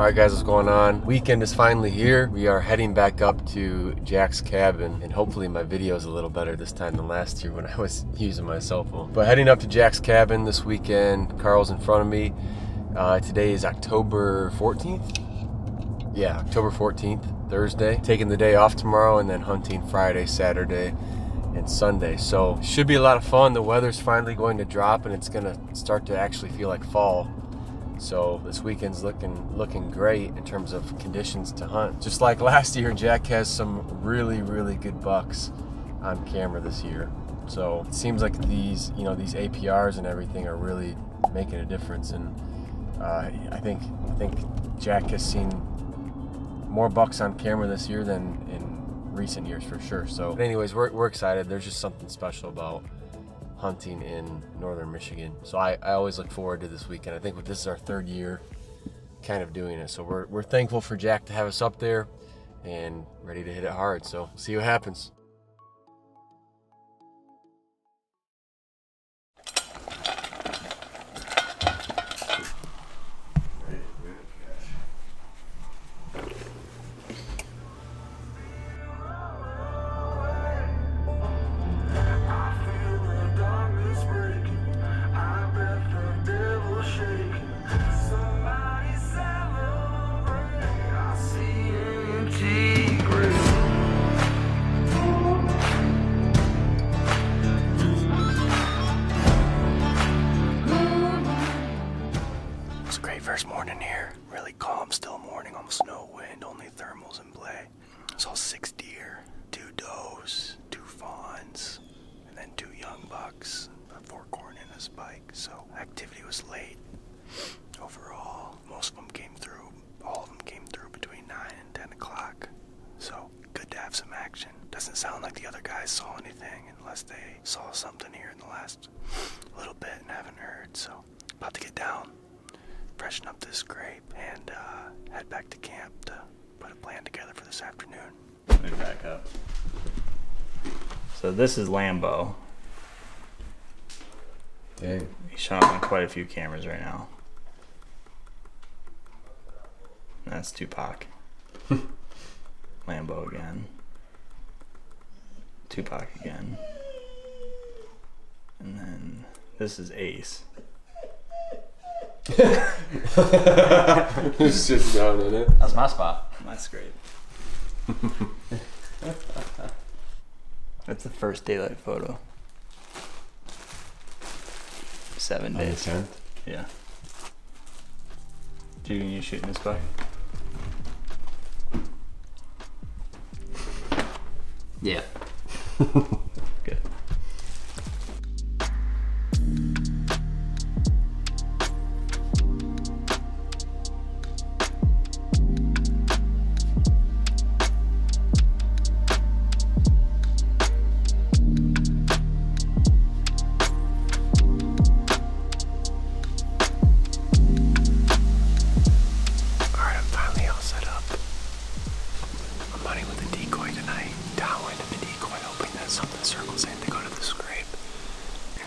Alright guys, what's going on? Weekend is finally here. We are heading back up to Jack's cabin and hopefully my video is a little better this time than last year when I was using my cell phone. But heading up to Jack's cabin this weekend. Carl's in front of me. Uh, today is October 14th? Yeah, October 14th, Thursday. Taking the day off tomorrow and then hunting Friday, Saturday, and Sunday. So should be a lot of fun. The weather's finally going to drop and it's gonna start to actually feel like fall. So this weekend's looking looking great in terms of conditions to hunt. Just like last year, Jack has some really really good bucks on camera this year. So it seems like these you know these APRs and everything are really making a difference. And uh, I think I think Jack has seen more bucks on camera this year than in recent years for sure. So, but anyways, we're we're excited. There's just something special about hunting in northern Michigan. So I, I always look forward to this weekend. I think this is our third year kind of doing it. So we're, we're thankful for Jack to have us up there and ready to hit it hard. So see what happens. Calm, still morning, almost no wind, only thermals in play. Saw six deer, two does, two fawns, and then two young bucks, a forkhorn and a spike. So activity was late. Overall, most of them came through. All of them came through between nine and ten o'clock. So good to have some action. Doesn't sound like the other guys saw anything unless they saw something here in the last little bit and haven't heard. So about to get down freshen up this scrape and uh, head back to camp to put a plan together for this afternoon. Let me back up. So this is Lambo. Dang. He's shot on quite a few cameras right now. That's Tupac. Lambo again. Tupac again. And then this is Ace. Just sitting down in it. That's my spot. That's great. That's the first daylight photo. Seven On the days. 10th. Yeah. Do you you shooting this buck? Yeah.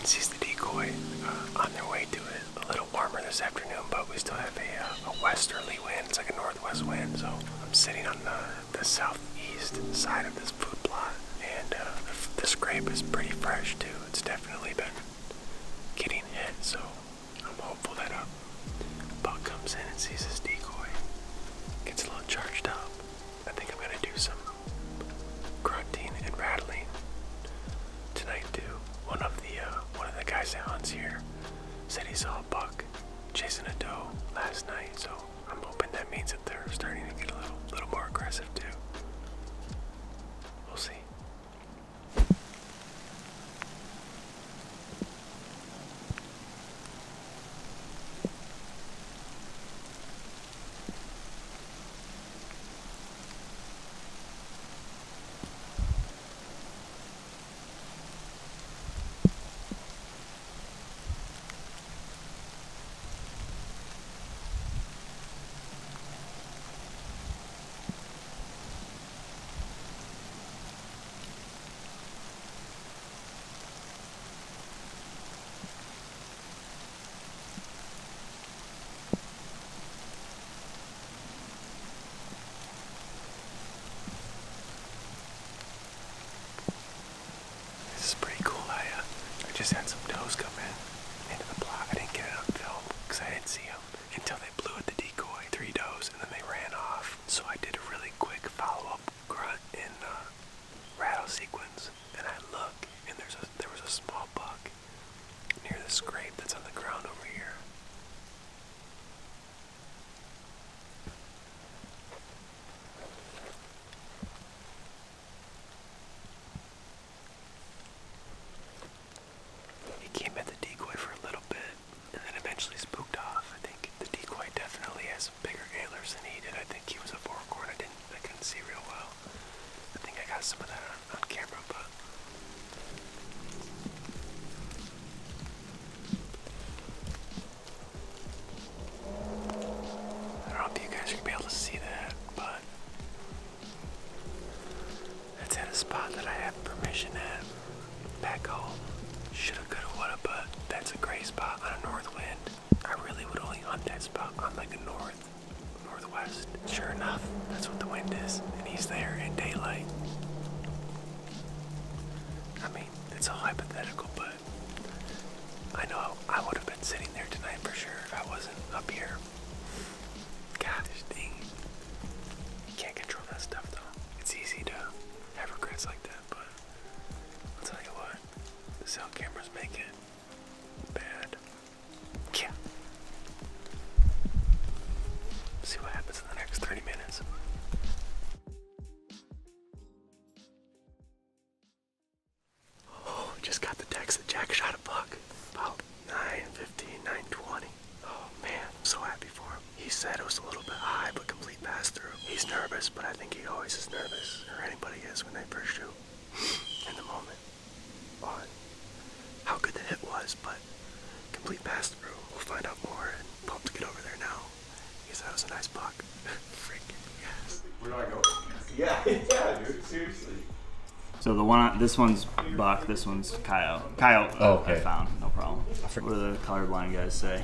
sees the decoy uh, on their way to it. A little warmer this afternoon, but we still have a, uh, a westerly wind. It's like a northwest wind, so I'm sitting on the, the southeast side of this food plot, and uh, the, the scrape is pretty fresh too. It's definitely been getting hit, so I'm hopeful that a buck comes in and sees this decoy, gets a little charged up. I think I'm gonna do some grunting and rattling tonight too. One of the uh, one of the guys that hunts here said he saw a buck chasing a doe last night, so I'm hoping that means that they're starting to get a little little more aggressive too. We'll see. Just had See what happens in the next 30 minutes. So the one, this one's buck, this one's coyote. Coyote, Oh, uh, okay. I found, no problem. What do the colorblind guys say?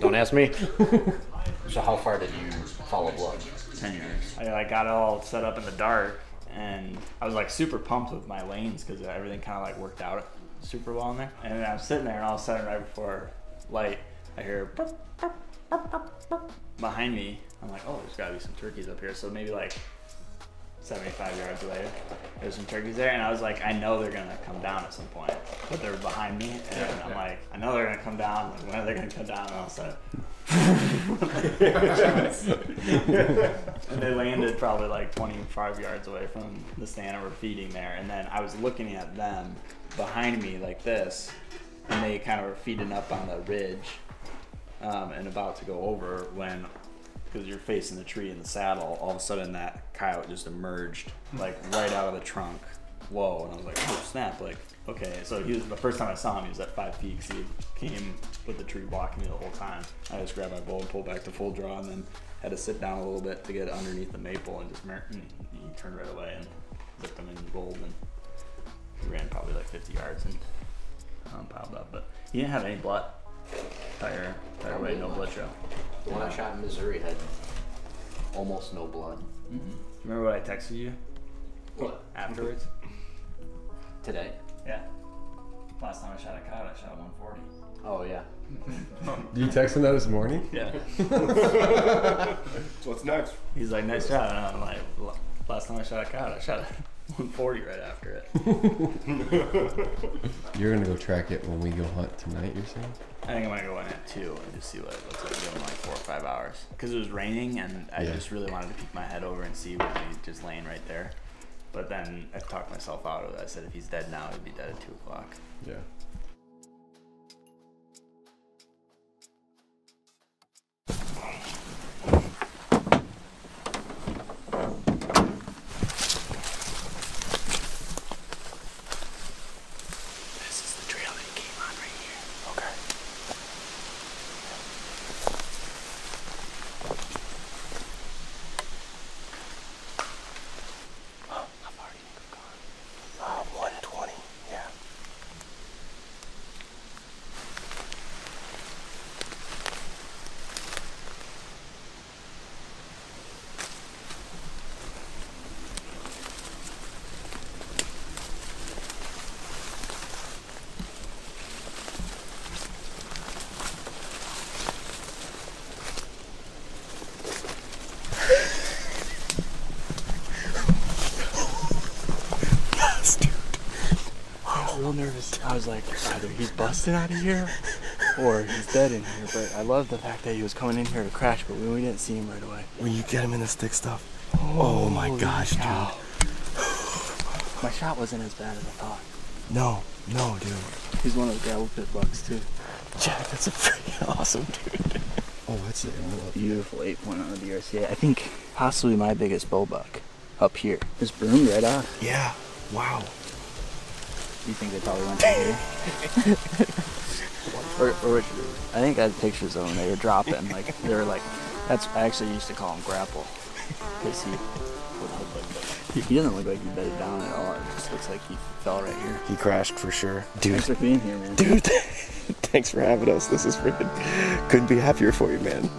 Don't ask me. so how far did you follow blood? Ten years. I like got it all set up in the dark, and I was like super pumped with my lanes because everything kind of like worked out super well in there. And I'm sitting there, and all of a sudden, right before light, I hear burp, burp, burp, burp, burp behind me. I'm like, oh, there's got to be some turkeys up here. So maybe like 75 yards away, there's some turkeys there, and I was like, I know they're gonna come down at some point, but they're behind me, and I'm like, I know they're gonna come down. Like, when are they gonna come down? And all of a sudden. and they landed probably like 25 yards away from the stand and were feeding there. And then I was looking at them behind me like this, and they kind of were feeding up on the ridge um, and about to go over when, because you're facing the tree in the saddle, all of a sudden that coyote just emerged like right out of the trunk. Whoa! And I was like, oh snap! Like, okay. So he was the first time I saw him. He was at five feet. he came with the tree blocking me the whole time. I just grabbed my bow and pulled back to full draw, and then had to sit down a little bit to get underneath the maple and just mer- and he turned right away and zipped him and rolled and he ran probably like 50 yards and um, piled up. But he didn't have any blood. Tire, tire away, no blood trail. The one I shot in Missouri had almost no blood. Mm-hmm. Remember what I texted you What? afterwards? Today? Yeah. Last time I shot a coyote, I shot a 140. Oh yeah. You text him that this morning? Yeah. So what's next? He's like, nice shot. And I'm like, last time I shot a coyote, I shot a 140 right after it. You're gonna go track it when we go hunt tonight. You're saying? I think I'm gonna go in at two and just see what it looks like in like four or five hours. Because it was raining and I Yeah. just really wanted to peek my head over and see was he just laying right there. But then I talked myself out of it. I said if he's dead now, he'd be dead at two o'clock. Yeah. This is the trail that he came on right here. Okay. Oh, how far do you think we've gone? Uh, 120, yeah. real nervous. I was like, either he's busting out of here or he's dead in here. But I love the fact that he was coming in here to crash, but we, we didn't see him right away. When you get him in the stick stuff. Oh, my gosh, cow. My shot wasn't as bad as I thought. No, no, dude. He's one of the gravel pit bucks too. Jack, that's a pretty awesome dude. Oh, that's a Beautiful eight point oh on the DRCA. I think possibly my biggest bull buck up here. Just broomed right off. Yeah. Wow. You think they probably went in here? or, or which, I think I had pictures of them. They were dropping. Like they were like. That's I actually used to call him grapple because he would look like that. He, he doesn't look like he bedded down at all. It just looks like he fell right here. He crashed for sure. Dude, Thanks for being here, man. dude, thanks for having us. This is freaking. Couldn't be happier for you, man.